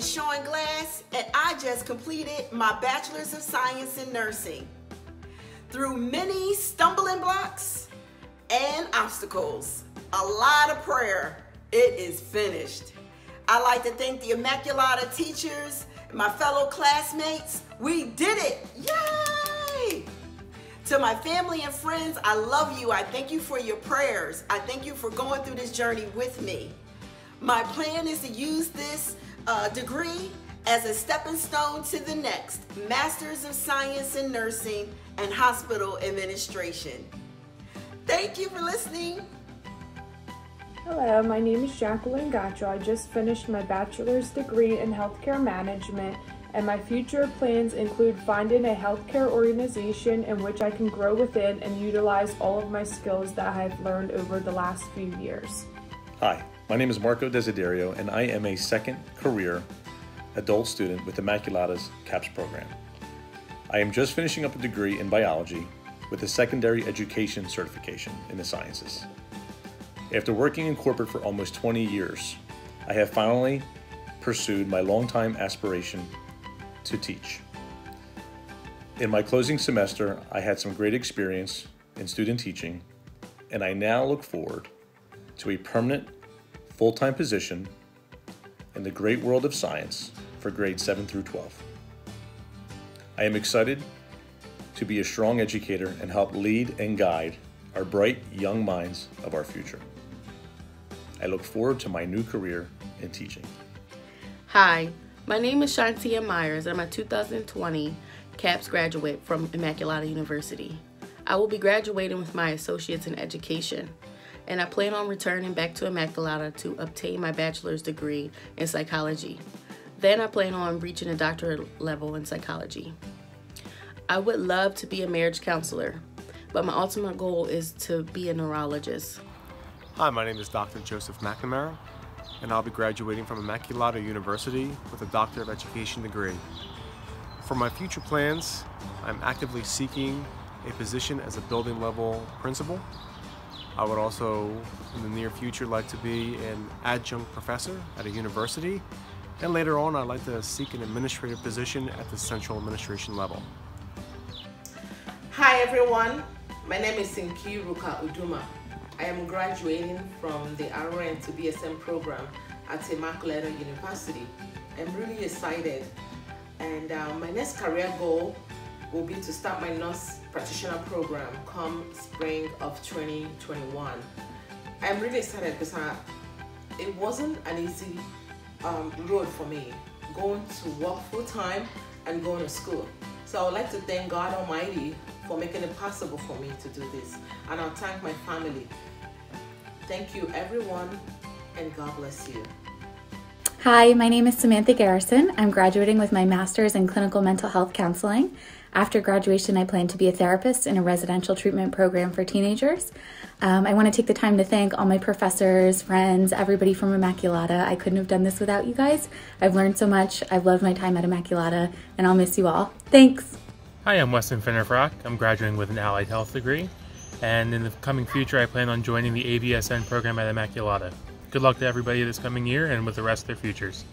is Sean Glass, and I just completed my Bachelor's of Science in Nursing. Through many stumbling blocks and obstacles, a lot of prayer, it is finished. I'd like to thank the Immaculata teachers, my fellow classmates. We did it! Yay! To my family and friends, I love you. I thank you for your prayers. I thank you for going through this journey with me. My plan is to use this uh, degree as a stepping stone to the next Masters of Science in Nursing and Hospital Administration. Thank you for listening. Hello, my name is Jacqueline Gacho. I just finished my bachelor's degree in healthcare management, and my future plans include finding a healthcare organization in which I can grow within and utilize all of my skills that I have learned over the last few years. Hi, my name is Marco Desiderio, and I am a second career adult student with Immaculata's CAPS program. I am just finishing up a degree in biology with a secondary education certification in the sciences. After working in corporate for almost 20 years, I have finally pursued my longtime aspiration to teach. In my closing semester, I had some great experience in student teaching, and I now look forward to a permanent full time position in the great world of science for grades 7 through 12. I am excited to be a strong educator and help lead and guide our bright young minds of our future. I look forward to my new career in teaching. Hi, my name is Shantia Myers. I'm a 2020 CAPS graduate from Immaculata University. I will be graduating with my associates in education and I plan on returning back to Immaculata to obtain my bachelor's degree in psychology. Then I plan on reaching a doctorate level in psychology. I would love to be a marriage counselor, but my ultimate goal is to be a neurologist. Hi, my name is Dr. Joseph McNamara, and I'll be graduating from Immaculata University with a Doctor of Education degree. For my future plans, I'm actively seeking a position as a building level principal I would also, in the near future, like to be an adjunct professor at a university. And later on, I'd like to seek an administrative position at the central administration level. Hi everyone, my name is Sinki Ruka Uduma. I am graduating from the RN to BSN program at Immaculata University. I'm really excited and uh, my next career goal will be to start my nurse practitioner program come spring of 2021. I'm really excited because I, it wasn't an easy um, road for me going to work full time and going to school. So I would like to thank God Almighty for making it possible for me to do this. And I'll thank my family. Thank you everyone and God bless you. Hi, my name is Samantha Garrison. I'm graduating with my master's in clinical mental health counseling. After graduation, I plan to be a therapist in a residential treatment program for teenagers. Um, I want to take the time to thank all my professors, friends, everybody from Immaculata. I couldn't have done this without you guys. I've learned so much. I've loved my time at Immaculata, and I'll miss you all. Thanks. Hi, I'm Weston Finnerfrock. I'm graduating with an allied health degree, and in the coming future, I plan on joining the ABSN program at Immaculata. Good luck to everybody this coming year and with the rest of their futures.